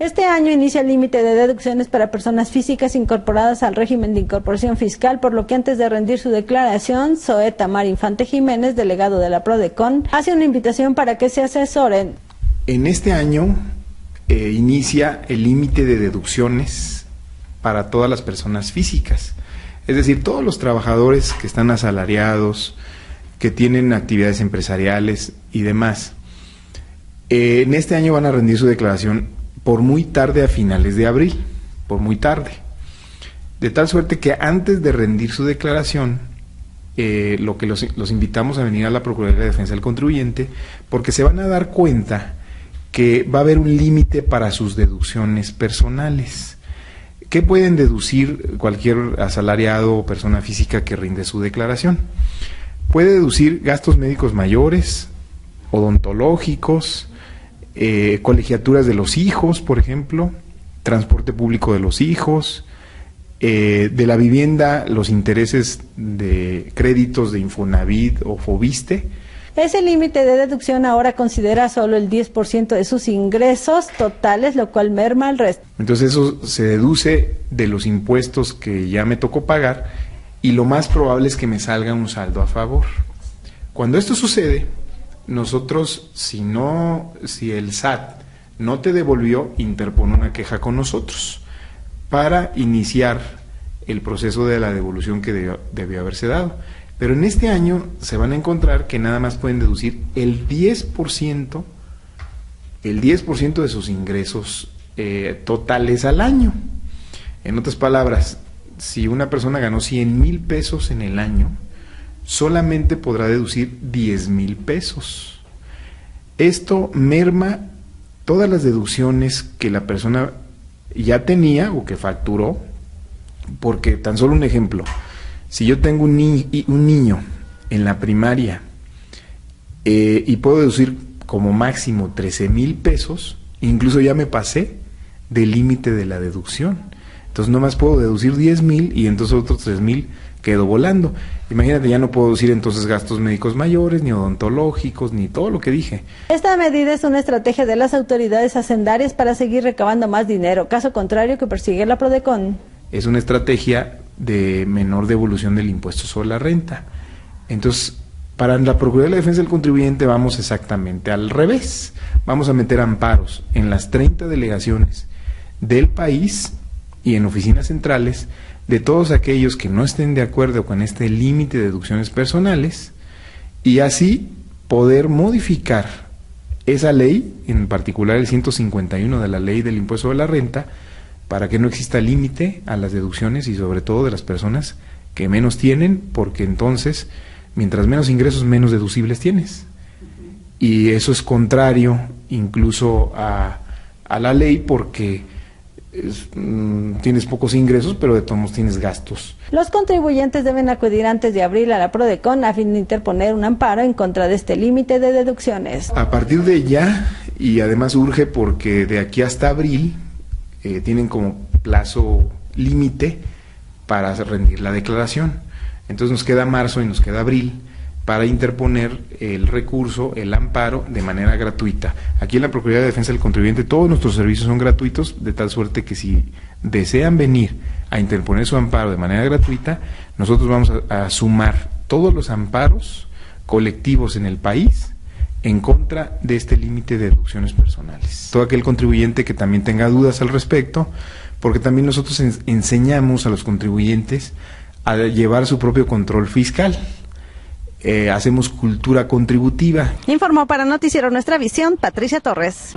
Este año inicia el límite de deducciones para personas físicas incorporadas al régimen de incorporación fiscal, por lo que antes de rendir su declaración, Zoe Tamar Infante Jiménez, delegado de la PRODECON, hace una invitación para que se asesoren. En este año eh, inicia el límite de deducciones para todas las personas físicas, es decir, todos los trabajadores que están asalariados, que tienen actividades empresariales y demás. Eh, en este año van a rendir su declaración por muy tarde a finales de abril, por muy tarde. De tal suerte que antes de rendir su declaración, eh, lo que los, los, invitamos a venir a la Procuraduría de Defensa del Contribuyente, porque se van a dar cuenta que va a haber un límite para sus deducciones personales. ¿Qué pueden deducir cualquier asalariado o persona física que rinde su declaración? Puede deducir gastos médicos mayores, odontológicos, eh, colegiaturas de los hijos, por ejemplo, transporte público de los hijos, eh, de la vivienda, los intereses de créditos de Infonavit o Fobiste. Ese límite de deducción ahora considera solo el 10% de sus ingresos totales, lo cual merma el resto. Entonces eso se deduce de los impuestos que ya me tocó pagar y lo más probable es que me salga un saldo a favor. Cuando esto sucede, nosotros, si no, si el SAT no te devolvió, interpone una queja con nosotros para iniciar el proceso de la devolución que debió, haberse dado. Pero en este año se van a encontrar que nada más pueden deducir el 10%, el 10% de sus ingresos eh, totales al año. En otras palabras, si una persona ganó 100 mil pesos en el año, solamente podrá deducir 10 mil pesos. Esto merma todas las deducciones que la persona ya tenía o que facturó, porque tan solo un ejemplo, si yo tengo un, un niño en la primaria eh, y puedo deducir como máximo 13 mil pesos, incluso ya me pasé del límite de la deducción. Entonces no más puedo deducir 10 mil y entonces otros 3 mil quedo volando. Imagínate, ya no puedo decir entonces gastos médicos mayores, ni odontológicos, ni todo lo que dije. Esta medida es una estrategia de las autoridades hacendarias para seguir recabando más dinero, caso contrario que persigue la PRODECON. Es una estrategia de menor devolución del impuesto sobre la renta. Entonces, para la Procuraduría de la Defensa del Contribuyente vamos exactamente al revés. Vamos a meter amparos en las 30 delegaciones del país y en oficinas centrales de todos aquellos que no estén de acuerdo con este límite de deducciones personales y así poder modificar esa ley, en particular el 151 de la ley del impuesto de la renta, para que no exista límite a las deducciones y sobre todo de las personas que menos tienen, porque entonces, mientras menos ingresos, menos deducibles tienes. Y eso es contrario incluso a, a la ley porque Mm, tienes pocos ingresos, pero de todos modos tienes gastos. Los contribuyentes deben acudir antes de abril a la PRODECON a fin de interponer un amparo en contra de este límite de deducciones. A partir de ya, y además urge porque de aquí hasta abril eh, tienen como plazo límite para rendir la declaración. Entonces nos queda marzo y nos queda abril para interponer el recurso, el amparo, de manera gratuita. Aquí en la Procuraduría de Defensa del Contribuyente todos nuestros servicios son gratuitos, de tal suerte que si desean venir a interponer su amparo de manera gratuita, nosotros vamos a, sumar todos los amparos colectivos en el país en contra de este límite de deducciones personales. Todo aquel contribuyente que también tenga dudas al respecto, porque también nosotros enseñamos a los contribuyentes a llevar su propio control fiscal. Eh, hacemos cultura contributiva. Informó para Noticiero Nuestra Visión Patricia Torres.